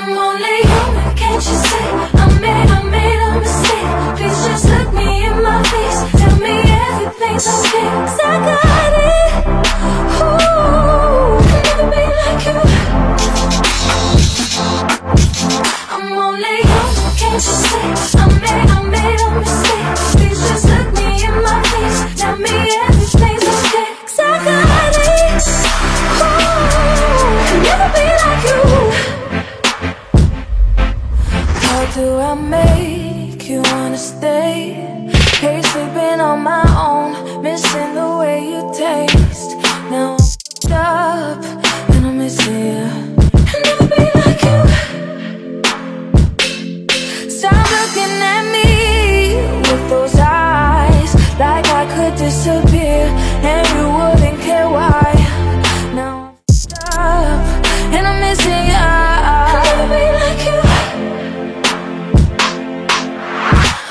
I'm only human, can't you see? I made, I made a mistake. Please just look me in my face. Tell me everything's okay. I got it. Ooh, never be like you. I'm only human, can't you see? Do I make you wanna stay? Hate sleeping on my own, missing the way you taste. Now I'm up and I'm missing you. I'll never be like you. Stop looking at me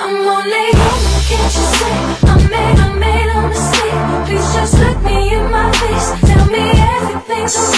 I'm only human, can't you see? I made, a mistake. Please just look me in my face. Tell me everything's okay.